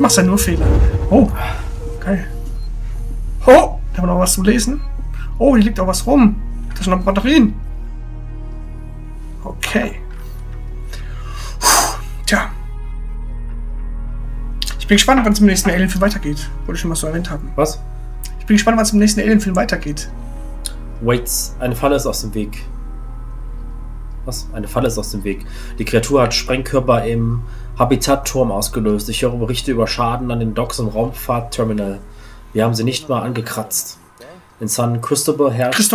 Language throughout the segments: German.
Machst ja nur Fehler. Oh, geil. Oh, da haben wir noch was zu lesen. Oh, hier liegt auch was rum. Da sind noch Batterien. Okay. Puh, Tja. Ich bin gespannt, wann es im nächsten Alien-Film weitergeht. Wollte ich schon mal so erwähnt haben. Was? Ich bin gespannt, wann es im nächsten Alien-Film weitergeht. Waits, eine Falle ist aus dem Weg. Was? Eine Falle ist aus dem Weg. Die Kreatur hat Sprengkörper im Habitatturm ausgelöst. Ich höre Berichte über Schaden an den Docks im Raumfahrtterminal. Wir haben sie nicht mal angekratzt. In San Cristobal herrscht,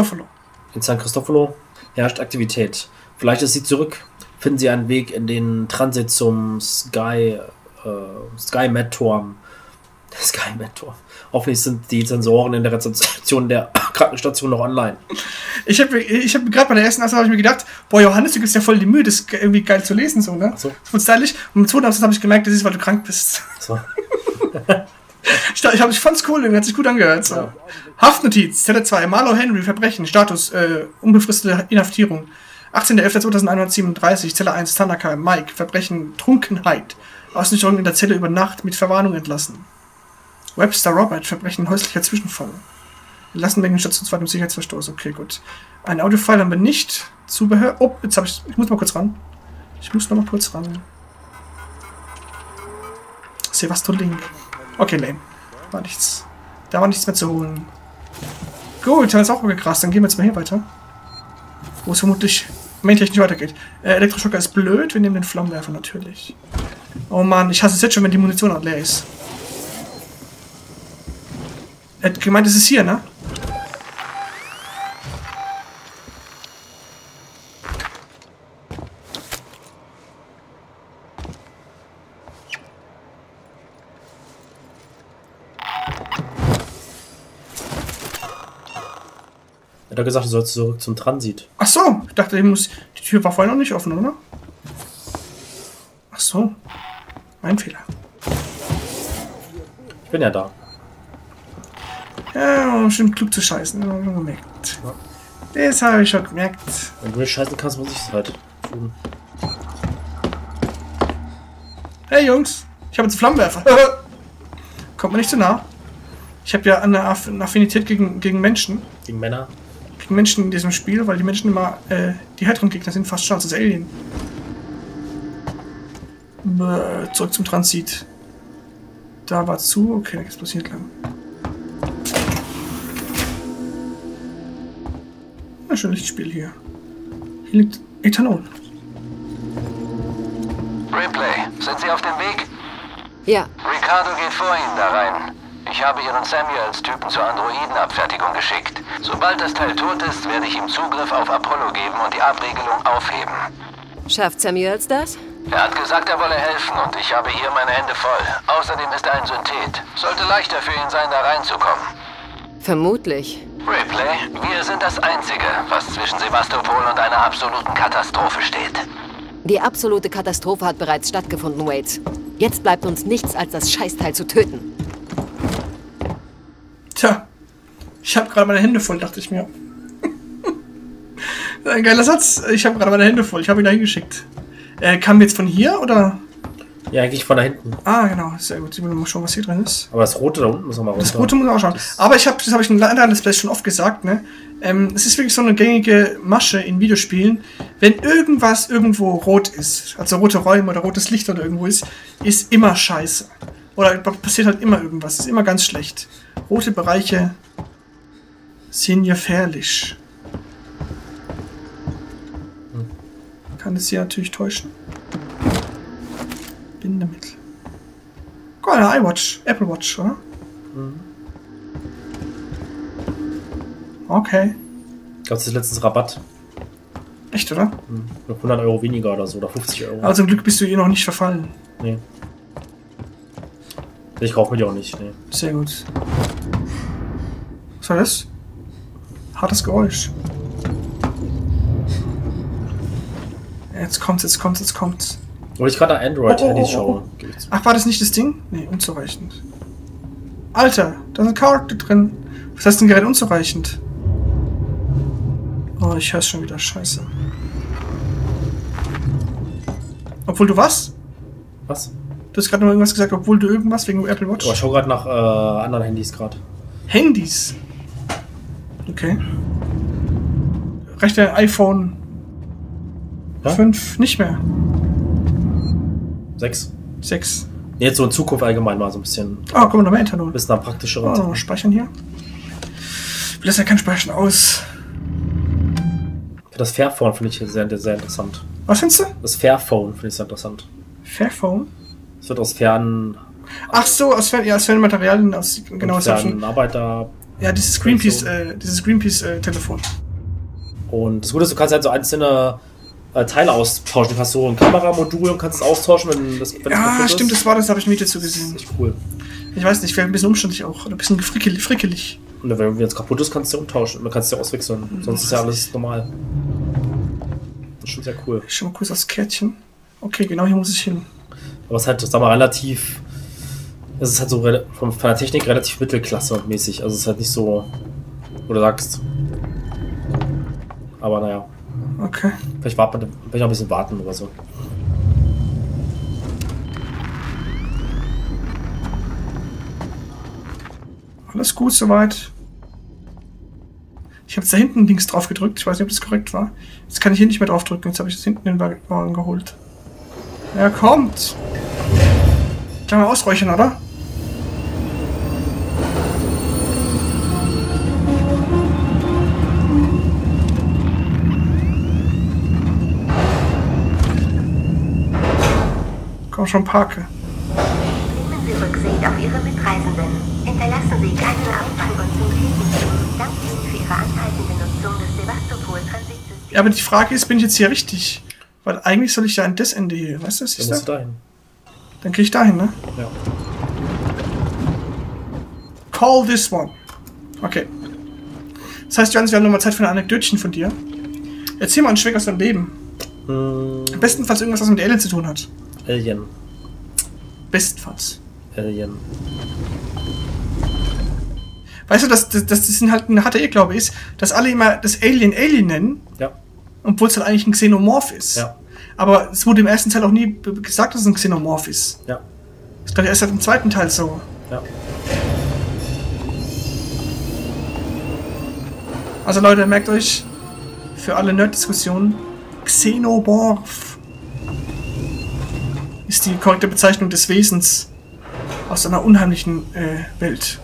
in San Cristoforo herrscht Aktivität. Vielleicht ist sie zurück. Finden Sie einen Weg in den Transit zum Sky, äh, Sky Turm. Sky Med Turm. Hoffentlich sind die Sensoren in der Rezeption der Krankenstation noch online. Ich habe ich hab gerade bei der ersten Assassin habe ich mir gedacht, boah, Johannes, du gibst ja voll die Mühe, das ist irgendwie geil zu lesen, so, ne? Ach so. Das ist stylisch. Und im zweiten Absatz habe ich gemerkt, das ist, weil du krank bist. So. Ich, ich, ich fand's cool, irgendwie hat sich gut angehört. So. Ja. Haftnotiz, Zelle 2, Marlo Henry, Verbrechen, Status, äh, unbefristete Inhaftierung. 18.11.2137, Zelle 1, Tanaka, Mike, Verbrechen, Trunkenheit. Ausnüchterung in der Zelle über Nacht mit Verwarnung entlassen. Webster Robert, Verbrechen, häuslicher Zwischenfall. Entlassen wegen Station 2 im Sicherheitsverstoß. Okay, gut. Ein Audiofile haben wir nicht. Zubehör. Oh, jetzt habe ich. Ich muss mal kurz ran. Ich muss noch mal kurz ran. Sevastolink. Okay, lame. War nichts. Da war nichts mehr zu holen. Gut, haben wir auch mal gekrast. Dann gehen wir jetzt mal hier weiter. Wo es vermutlich maintechnisch weitergeht. Äh, Elektroschocker ist blöd. Wir nehmen den Flammenwerfer natürlich. Oh Mann, ich hasse es jetzt schon, wenn die Munition leer ist. Er hat gemeint, es ist hier, ne? Er hat gesagt, du sollst zurück zum Transit. Ach so, ich dachte, ich muss. Die Tür war vorher noch nicht offen, oder? Ach so. Mein Fehler. Ich bin ja da. Ja, schon klug zu scheißen. Das hab ich schon gemerkt. Das habe ich schon gemerkt. Wenn du mir scheißen kannst, muss ich es halt tun. Hey Jungs, ich habe jetzt Flammenwerfer. Kommt mir nicht zu nah. Ich habe ja eine, Aff eine Affinität gegen, gegen Menschen. Gegen Männer. Gegen Menschen in diesem Spiel, weil die Menschen immer äh, die härteren Gegner sind, fast schon als Alien. Bäh, zurück zum Transit. Da war zu. Okay, da geht's bloß hier entlang. Ja, schön Lichtspiel hier. Hier liegt Ethanol. Ripley, sind Sie auf dem Weg? Ja, Ricardo geht vor Ihnen da rein. Ich habe Ihren Samuels-Typen zur Androidenabfertigung geschickt. Sobald das Teil tot ist, werde ich ihm Zugriff auf Apollo geben und die Abregelung aufheben. schafft Samuels das? Er hat gesagt, er wolle helfen und ich habe hier meine Hände voll. Außerdem ist er ein Synthet. Sollte leichter für ihn sein, da reinzukommen. Vermutlich. Ripley, wir sind das Einzige, was zwischen Sevastopol und einer absoluten Katastrophe steht. Die absolute Katastrophe hat bereits stattgefunden, Waits. Jetzt bleibt uns nichts, als das Scheißteil zu töten. Tja, ich habe gerade meine Hände voll, dachte ich mir. Ein geiler Satz. Ich habe gerade meine Hände voll. Ich habe ihn da hingeschickt. Äh, kam jetzt von hier oder? Ja, eigentlich von da hinten. Ah, genau. Sehr gut. Ich will mal schauen, was hier drin ist. Aber das Rote da unten muss noch mal runter. Das Rote muss man auch schauen. Aber ich habe, das habe ich in anderen Displays schon oft gesagt, ne? Ähm, es ist wirklich so eine gängige Masche in Videospielen. Wenn irgendwas irgendwo rot ist, also rote Räume oder rotes Licht oder irgendwo ist, ist immer scheiße. Oder passiert halt immer irgendwas. Ist immer ganz schlecht. Rote Bereiche sind gefährlich. Kann es hier natürlich täuschen. Bindemittel. Guck mal, iWatch. Apple Watch, oder? Okay. Gab es letztens Rabatt? Echt, oder? Hm. 100 Euro weniger oder so, oder 50 Euro. Aber zum Glück bist du ihr noch nicht verfallen. Nee. Ich kaufe mir die auch nicht, nee. Sehr gut. Was war das? Hartes Geräusch. Jetzt kommt's, jetzt kommt's, jetzt kommt's. Weil ich gerade Android-Handys Oh, oh, oh, oh. schaue. gebe ich zu. Ach, war das nicht das Ding? Nee, unzureichend. Alter, da sind Charakter drin. Was heißt denn gerade unzureichend? Oh, ich hör's schon wieder. Scheiße. Obwohl du was? Was? Du hast gerade noch irgendwas gesagt, obwohl du irgendwas wegen Apple Watch. Aber ich schau gerade nach äh, anderen Handys gerade. Handys. Okay. Reicht der iPhone Ja? 5 nicht mehr? Sechs. 6. Nee, jetzt so in Zukunft allgemein mal so ein bisschen, Oh, guck mal, noch mehr Ethanol. bisschen am praktischeren. Oh, Sachen. speichern hier. Ich lasse ja kein Speichern aus. Das Fairphone finde ich sehr, sehr interessant. Was findest du? Das Fairphone finde ich sehr interessant. Fairphone? Es wird aus fernen, Ach so, aus, Fern- ja, aus fernen Materialien, aus, genau, aus fernen. Arbeiter. Ja, dieses Greenpeace, äh, dieses Greenpeace-Telefon. Und das Gute ist, du kannst halt so einzelne äh, Teile austauschen. Du hast so ein Kameramodul und kannst es austauschen, wenn das wenn ja, kaputt stimmt, ist. das war das, habe ich mir dazu Das ist gesehen. echt cool. Ich weiß nicht, wäre ein bisschen umständlich auch. Oder ein bisschen frickelig. frickelig. Und wenn es kaputt ist, kannst du umtauschen. Man kannst es ja auswechseln. Sonst ist ja alles normal. Das ist schon sehr cool. Schon mal kurz aufs Kärtchen. Okay, genau hier muss ich hin. Aber es ist halt, sag mal, relativ. Es ist halt so von, von der Technik relativ Mittelklasse-mäßig. Also es ist halt nicht so, wo du sagst. Aber naja, Okay. vielleicht, warten, wir- vielleicht noch ein bisschen warten oder so. Alles gut soweit. Ich habe jetzt da hinten links drauf gedrückt. Ich weiß nicht, ob das korrekt war. Jetzt kann ich hier nicht mehr drauf drücken. Jetzt habe ich das hinten den Wagen geholt. Er kommt. Kann mal ausräuchern, oder? Komm schon, parke. Nehmen Sie Rücksicht auf Ihre Mitreisenden. Hinterlassen Sie keinen Abfall und sind hilflos. Danke Ihnen für Ihre anhaltende Nutzung des Sevastopol-Transitsystems. Ja, aber die Frage ist, bin ich jetzt hier richtig? Weil eigentlich soll ich ja an das Ende hier. Weißt du, was Dann ist musst da? du dahin. Dann gehe ich dahin, ne? Ja. Call this one. Okay. Das heißt, Johannes, wir haben nochmal Zeit für ein Anekdötchen von dir. Erzähl mal einen Schwenk aus deinem Leben. Hm, Bestenfalls irgendwas, was mit Alien zu tun hat. Alien. Bestenfalls. Alien. Weißt du, dass, dass das halt ein harter Irrglaube ist, dass alle immer das Alien Alien nennen, Ja. obwohl es halt eigentlich ein Xenomorph ist. Ja. Aber es wurde im ersten Teil auch nie gesagt, dass es ein Xenomorph ist. Ja. Das ist gerade erst im zweiten Teil so. Ja. Also Leute, merkt euch, für alle Nerd-Diskussionen, Xenomorph ist die korrekte Bezeichnung des Wesens aus einer unheimlichen äh, Welt.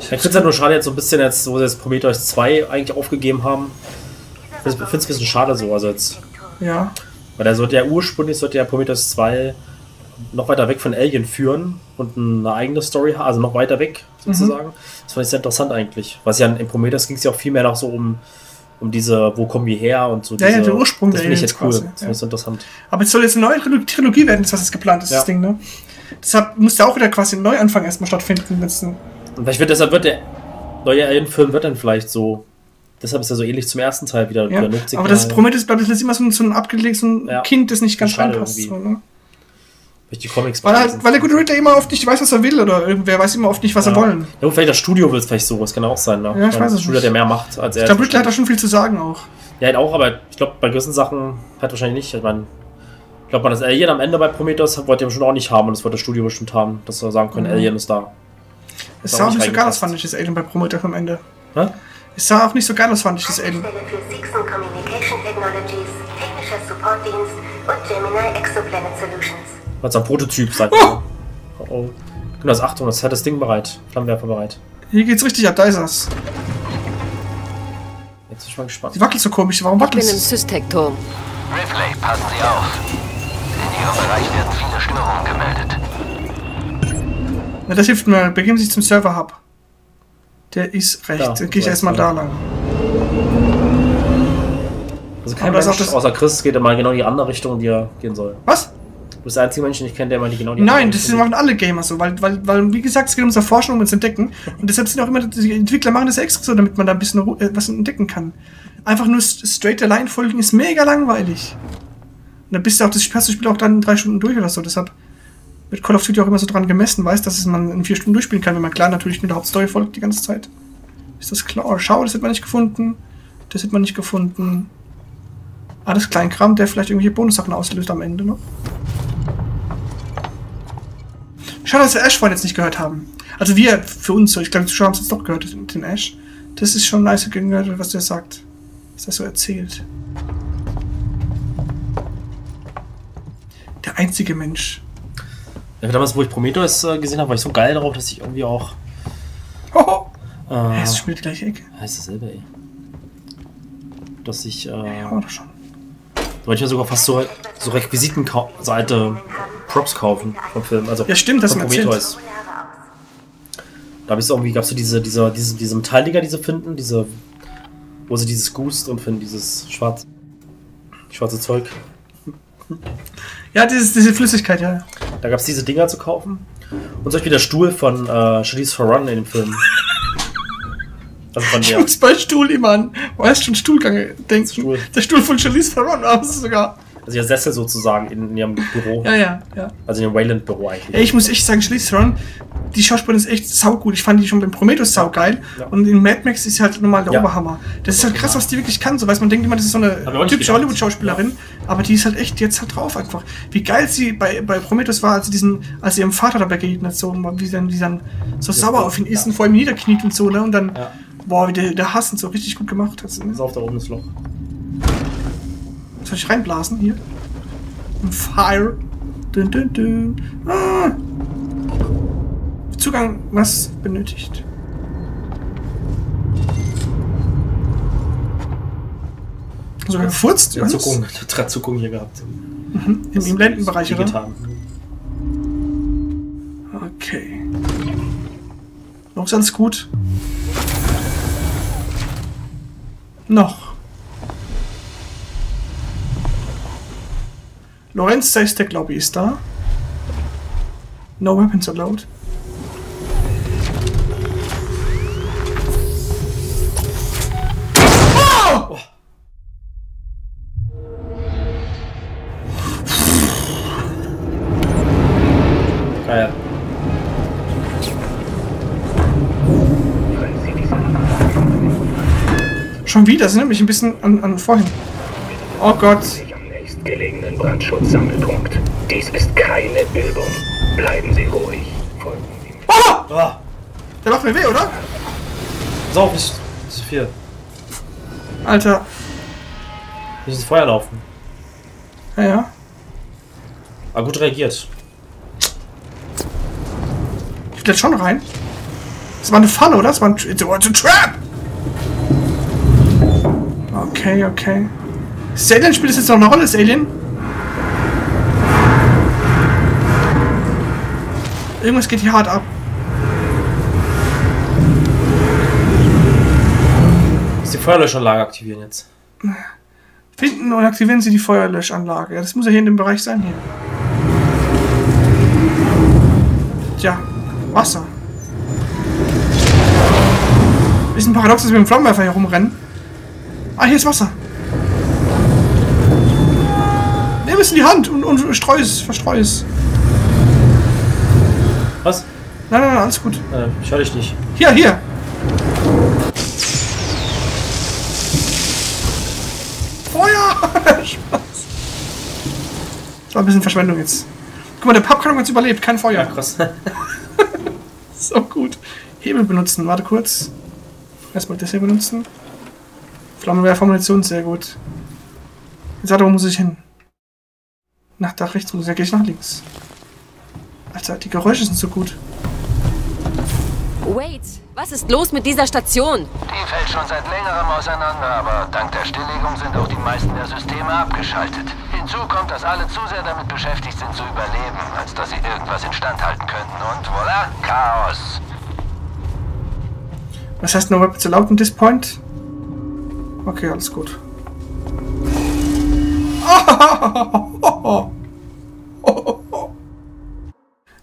Ich finde es halt nur schade jetzt so ein bisschen, jetzt, wo sie jetzt Prometheus 2 eigentlich aufgegeben haben. Ich finde es ein bisschen schade so. Also jetzt, Ja. weil der sollte ja ursprünglich sollte ja Prometheus 2 noch weiter weg von Alien führen und eine eigene Story haben, also noch weiter weg sozusagen. Das fand ich sehr interessant eigentlich. Was ja in Prometheus ging es ja auch viel mehr noch so um, um diese, wo kommen wir her und so. Ja, ja, diese, der Ursprung Das der finde ich jetzt cool. quasi, Das ja. so interessant. Aber es soll jetzt eine neue Trilo- Trilogie werden, ist was jetzt geplant ist, Ja. das Ding, ne? Deshalb muss da auch wieder quasi ein Neuanfang erstmal stattfinden. wenn's Und ich finde, deshalb wird der neue Alien-Film wird dann vielleicht so. Deshalb ist er so ähnlich zum ersten Teil wieder. Ja. wieder. Aber das Prometheus bleibt jetzt immer so ein, so ein abgelegtes so ein Ja. Kind, das nicht ganz reinpasst. So, ne? Weil ich die Comics Weil, halt, weil der gute Riddler immer oft nicht weiß, was er will, oder irgendwer weiß immer oft nicht, was ja. er wollen. Ja, gut, vielleicht das Studio will es vielleicht so, das kann auch sein. Ne? Ja, ich weiß das es Studio nicht. hat ja mehr Macht als er. Ich glaube, Riddler hat da schon viel zu sagen auch. Ja, halt auch, aber ich glaube, bei gewissen Sachen hat wahrscheinlich nicht. Ich meine, ich glaube, man das Alien am Ende bei Prometheus wollte er bestimmt auch nicht haben und das wollte das Studio bestimmt haben, dass wir sagen können, Mhm. Alien ist da. Es sah auch nicht so geil aus, fand ich, das Alien bei Prometheus am Ende. Hä? Es sah auch nicht so geil aus, fand ich, das Alien. Communication Technologies, technischer Supportdienst und Gemini Exoplanet Solutions. Als ein Prototyp, sagt Oh! man. Oh oh. Genau, das Achtung, das hat das Ding bereit. Flammenwerfer bereit. Hier geht's richtig ab, da ist es. Jetzt bin ich mal gespannt. Die wackelt so komisch, warum Ich wackelt bin im es? Systec-Turm. Ripley, passen Sie auf. In Ihrem Bereich werden viele Störungen gemeldet. Na, das hilft mir. Begeben Sie sich zum Server-Hub. Der ist recht. Ja, Dann gehe ich erstmal da lang. Also kein Aber das Mensch, das- außer Chris geht immer genau in die andere Richtung, die er gehen soll. Was? Bist der einzige Mensch, den ich kenne, der immer die genau die Nein, das machen alle Gamer so, weil, weil, weil, wie gesagt, es geht um das Erforschen, um es entdecken. Und deshalb sind auch immer, die Entwickler machen das extra so, damit man da ein bisschen äh, was entdecken kann. Einfach nur straight Line folgen ist mega langweilig. Und dann bist du auch, das hast du Spiel auch dann in drei Stunden durch oder so. Deshalb wird Call of Duty auch immer so dran gemessen, weiß, dass es man in vier Stunden durchspielen kann, wenn man klar natürlich nur der Hauptstory folgt die ganze Zeit. Ist das klar? Schau, das hat man nicht gefunden. Das hat man nicht gefunden. Alles Kleinkram, der vielleicht irgendwelche Bonussachen auslöst am Ende noch. Schade, dass wir Ash vorhin jetzt nicht gehört haben. Also wir, für uns. Ich glaube, die Zuschauer haben es jetzt doch gehört, den Ash. Das ist schon nice gehört, was der sagt. Was er so erzählt. Der einzige Mensch. Ja, damals, wo ich Prometheus äh, gesehen habe, war ich so geil darauf, dass ich irgendwie auch. Hoho. Äh, wieder die gleiche Ecke. heißt dasselbe, ey. Dass ich. Äh, Ja, haben wir doch schon. Da wollte ich mir sogar fast so, so Requisitenseite Props kaufen vom Film. Also Ja, stimmt, das von du Prometheus. Da habe ich irgendwie, gab's so diese, diese, diese, diese Metalldinger, die sie finden, diese, wo sie dieses Gust und finden, dieses schwarz, schwarze Zeug. Ja, dieses, diese Flüssigkeit, ja. Da gab es diese Dinger zu kaufen. Und zum Beispiel der Stuhl von äh, Charlize Theron in dem Film. Also von Ich muss bei Stuhl immer an. Weißt schon Stuhlgang denken. Stuhl. Der Stuhl von Charlize Theron, aber es ist sogar. Also ihr Sessel sozusagen in, ihrem Büro. Ja, ja, ja. Also in ihrem Wayland-Büro eigentlich. Ja, ich muss echt sagen, Theron, die Schauspielerin ist echt saugut. Ich fand die schon beim Prometheus saugeil. Ja. Und in Mad Max ist sie halt normal der Ja. Oberhammer. Das ist halt krass, was die wirklich kann. So weiß man denkt immer, das ist so eine typische. Hollywood-Schauspielerin. Aber die ist halt echt jetzt halt drauf einfach. Wie geil sie bei, bei Prometheus war, als sie diesen, als sie ihrem Vater dabei begegnet, so, wie sie dann, wie sie dann so sauer auf ihn ist und vor ihm niederkniet und so, ne? Und dann, Ja. boah, wie der, der Hass und so richtig gut gemacht hat. Ist auf da oben das Loch. Soll ich reinblasen hier? Ein Fire. Dun, dun, dun. Ah. Zugang, was benötigt? Sogar gefurzt, Die Johannes? Zuckung, die Zuckung hier gehabt. Im, Im Lendenbereich, oder? getan. Okay. Noch alles gut. Noch. Lorenz glaube ich, ist da. No weapons allowed. Oh! Geil. Schon wieder, das erinnert mich ein bisschen an, an vorhin. Oh Gott. Brandschutzsammelpunkt. Dies ist keine Übung. Bleiben Sie ruhig. Folgen Sie mir. Oh! Ah, Der macht mir weh, oder? so, nicht zu viel. Alter. Nicht ins Feuer laufen. Ja, ja. Aber gut reagiert. Ich will jetzt schon rein. Das war eine Falle, oder? Das war ein, it's a, it's a Trap! Okay, okay. Das Alien spielt das jetzt noch eine Rolle, das Alien? Irgendwas geht hier hart ab. Muss die Feuerlöschanlage aktivieren jetzt. Finden und aktivieren Sie die Feuerlöschanlage. Ja, das muss ja hier in dem Bereich sein hier. Tja, Wasser. Ist ein Paradox, dass wir mit dem Flammenwerfer hier rumrennen. Ah, hier ist Wasser. Nimm es in die Hand und, und streu es, verstreu es. Was? Nein, nein, nein, alles gut. Äh, ich höre dich nicht. Hier, hier. Feuer! Spaß. Das war ein bisschen Verschwendung jetzt. Guck mal, der Pappkarton hat überlebt, kein Feuer. Ja, krass. So gut. Hebel benutzen, warte kurz. Erstmal das hier benutzen. Flammenwerfer Munition, sehr gut. Jetzt warte, wo muss ich hin? Nach da rechts muss ich, ja, gehe ich nach links. Alter, die Geräusche sind so gut. Wait, was ist los mit dieser Station? Die fällt schon seit längerem auseinander, aber dank der Stilllegung sind auch die meisten der Systeme abgeschaltet. Hinzu kommt, dass alle zu sehr damit beschäftigt sind zu überleben, als dass sie irgendwas instand halten könnten. Und voilà, Chaos. Was heißt no weapons allowed in this point? Okay, alles gut.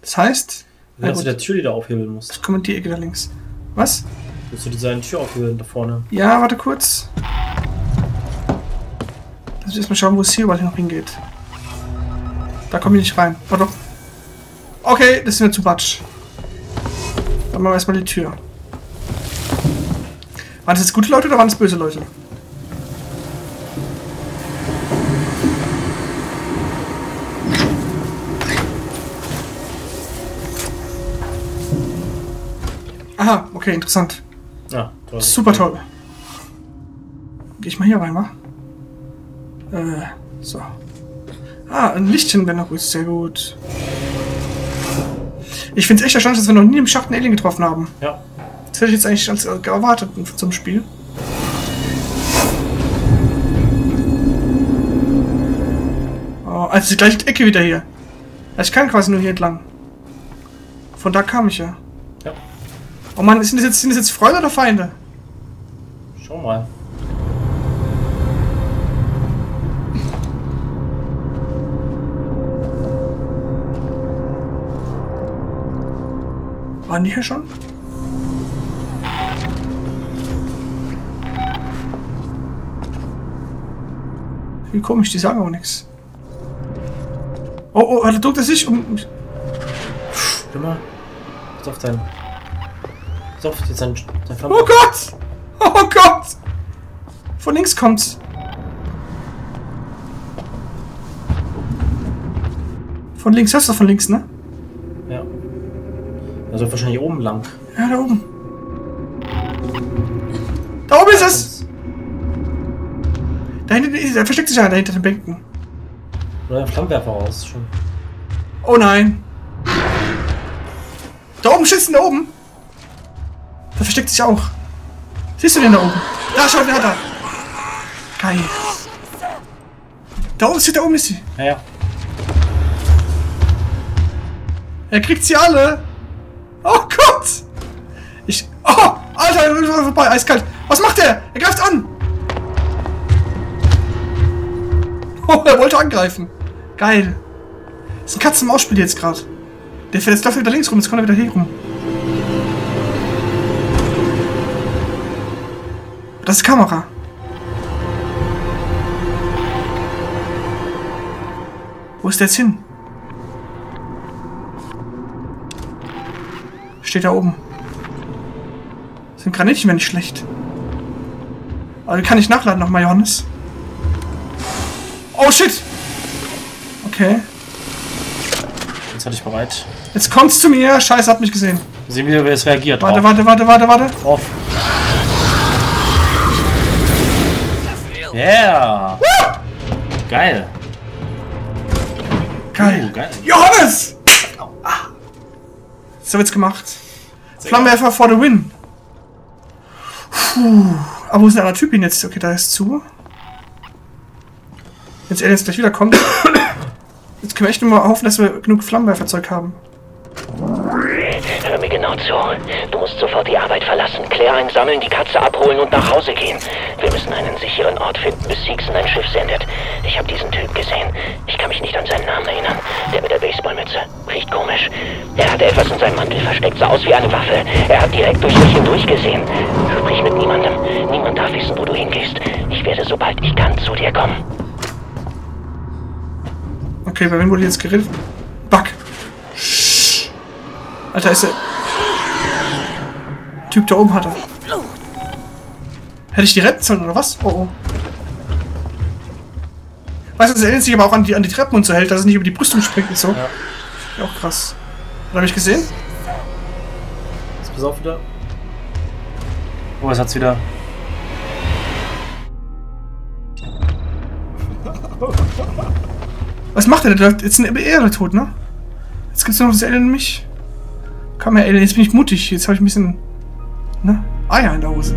Das heißt, Wie kannst du der Tür, die da aufhebeln musst? ich komme in die Ecke da links. Was? Musst du diese Tür aufhebeln da vorne? Ja, warte kurz. Lass mich erstmal schauen, wo es hier überall noch hingeht. Da komme ich nicht rein. Oh doch. Okay, das ist mir zu batsch. Dann machen wir erstmal die Tür. Waren das jetzt gute Leute oder waren das böse Leute? Okay, interessant. Ja, toll. Super toll. Geh ich mal hier rein, wa? Äh, so. Ah, ein noch gut. Sehr gut. Ich finde es echt erstaunlich, dass wir noch nie im Schacht einen Alien getroffen haben. Ja. Das hätte ich jetzt eigentlich als äh, erwartet zum Spiel. Oh, also die gleiche Ecke wieder hier. Also ich kann quasi nur hier entlang. Von da kam ich ja. Oh Mann, sind das jetzt, sind das jetzt Freunde oder Feinde? Schau mal. Waren die hier schon? Wie komisch, die sagen aber nichts. Oh, oh, da duckt er sich um. Mal. Pass auf dein. Auf, jetzt dein Flamme. Oh Gott! Oh Gott! Von links kommt's. Von links, hörst du von links, ne? Ja. Also wahrscheinlich oben lang. Ja, da oben. Da oben ist es! Da hinten, da versteckt sich einer da hinter den Bänken. Oder ein Flammenwerfer raus schon. Oh nein. Da oben schießt da oben. Da versteckt sich auch. Siehst du den da oben? Da, schau, der hat da. Geil. Da oben ist sie, da oben ist sie. Ja, ja. Er kriegt sie alle. Oh Gott. Ich. Oh, Alter, er ist vorbei, eiskalt. Was macht er? Er greift an. Oh, er wollte angreifen. Geil. Das ist ein Katzen-Maus-Spiel jetzt gerade. Der fährt jetzt dafür wieder links rum, jetzt kommt er wieder hier rum. Das ist Kamera. Wo ist der jetzt hin? Steht da oben. Sind Granitchen wäre nicht schlecht. Aber kann ich nachladen nochmal, Johannes. Oh shit! Okay. Jetzt hatte ich bereit. Jetzt kommt's zu mir. Scheiße, hat mich gesehen. Sehen wir, wer es reagiert. Warte, warte, warte, warte, warte. Drauf. Yeah! Geil. Geil. Uh, geil. Johannes! Ah. So wird's gemacht. Flammenwerfer for the win. Puh. Aber wo ist der andere Typ hin jetzt? Okay, da ist zu. Jetzt er jetzt gleich wiederkommt. Jetzt können wir echt nur mal hoffen, dass wir genug Flammenwerferzeug haben. Hör mir genau zu. Du musst sofort die Arbeit verlassen, Claire einsammeln, die Katze abholen und nach Hause gehen. Wir müssen einen sicheren Ort finden, bis Seegson ein Schiff sendet. Ich habe diesen Typ gesehen. Ich kann mich nicht an seinen Namen erinnern. Der mit der Baseballmütze. Riecht komisch. Er hatte etwas in seinem Mantel versteckt, sah aus wie eine Waffe. Er hat direkt durch mich hindurch gesehen. Sprich mit niemandem. Niemand darf wissen, wo du hingehst. Ich werde, sobald ich kann, zu dir kommen. Okay, bei wem wurde jetzt geredet? Buck. Alter, ist der... Typ da oben hat er. Hätte ich die retten sollen, oder was? Oh, oh. Weißt du, das erinnert sich aber auch an die, an die Treppen und so hält, dass es nicht über die Brüstung springt und so. Ja. Ja, auch krass. Hat er mich gesehen? Jetzt pass auf wieder. Oh, es hat's wieder. Was macht er denn? Jetzt sind er tot, ne? Jetzt gibt's nur noch das Alien und mich. Komm her, Alien, jetzt bin ich mutig. Jetzt habe ich ein bisschen... Ne? Eier in der Hose.